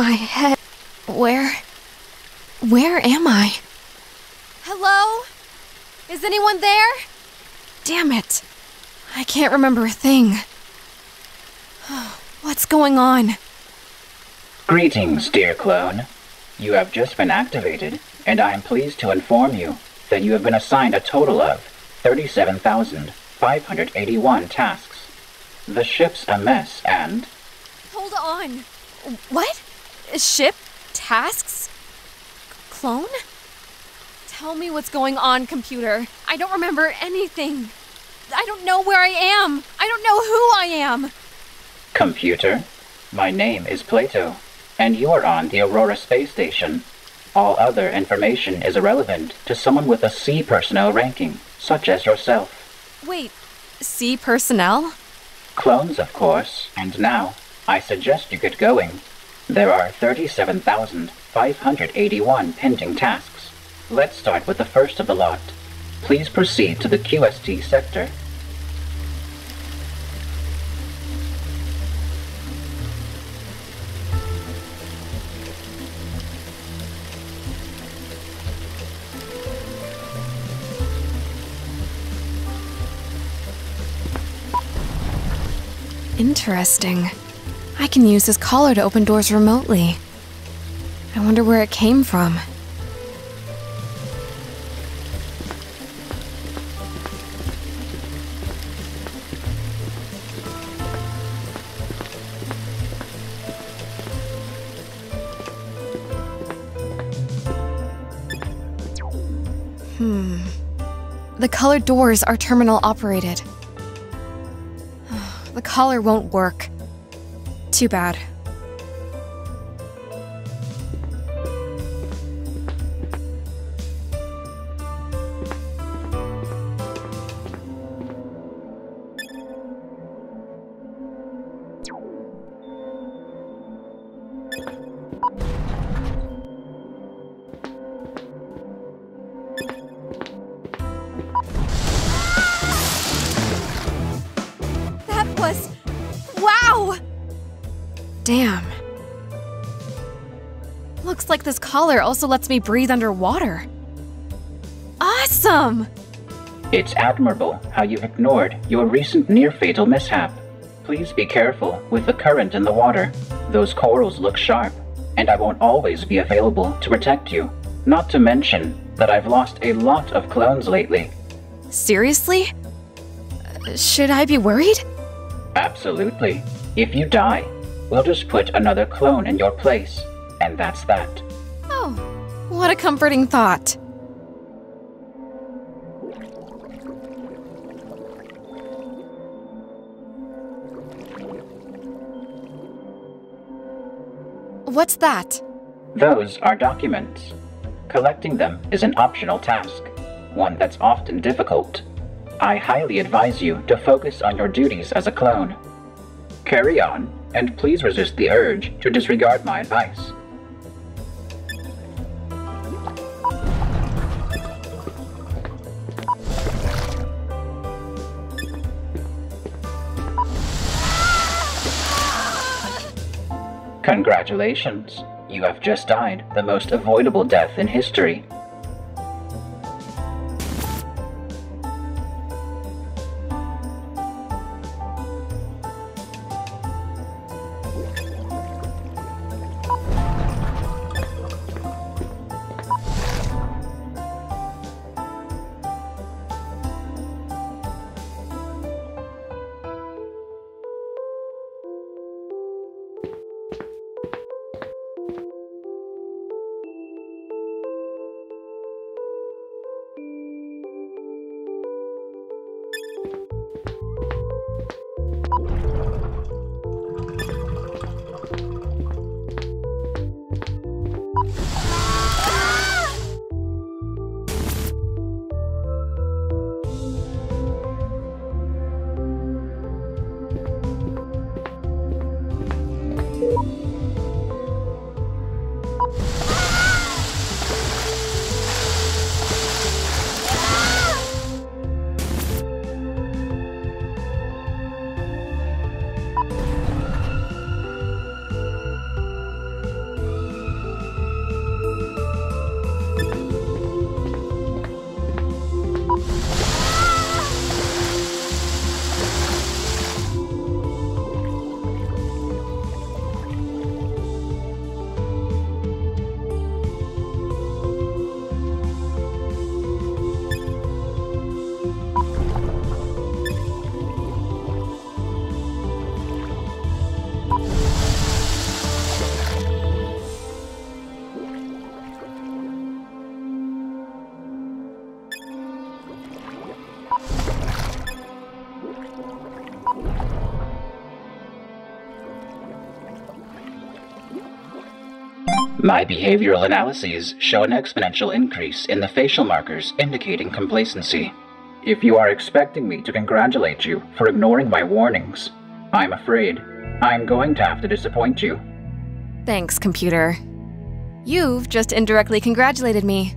head. Where. Where am I? Hello? Is anyone there? Damn it. I can't remember a thing. What's going on? Greetings, dear clone. You have just been activated, and I am pleased to inform you that you have been assigned a total of 37,581 tasks. The ship's a mess, and Hold on. What? Ship? Tasks? Clone? Tell me what's going on, computer. I don't remember anything. I don't know where I am. I don't know who I am. Computer, my name is Plato, and you are on the Aurora Space Station. All other information is irrelevant to someone with a C personnel ranking, such as yourself. Wait, C personnel? Clones, of course, and now, I suggest you get going. There are 37,581 pending tasks. Let's start with the first of the lot. Please proceed to the QST sector. Interesting. I can use this collar to open doors remotely. I wonder where it came from. Hmm. The colored doors are terminal operated. The collar won't work. Too bad. That was. Wow! Damn. Looks like this collar also lets me breathe underwater. Awesome! It's admirable how you've ignored your recent near fatal mishap. Please be careful with the current in the water. Those corals look sharp, and I won't always be available to protect you. Not to mention that I've lost a lot of clones lately. Seriously? Uh, Should I be worried? Absolutely. If you die, we'll just put another clone in your place, and that's that. Oh, what a comforting thought. What's that? Those are documents. Collecting them is an optional task, one that's often difficult. I highly advise you to focus on your duties as a clone. Carry on, and please resist the urge to disregard my advice. Congratulations. You have just died the most avoidable death in history. My behavioral analyses show an exponential increase in the facial markers indicating complacency. If you are expecting me to congratulate you for ignoring my warnings, I'm afraid I'm going to have to disappoint you. Thanks, computer. You've just indirectly congratulated me.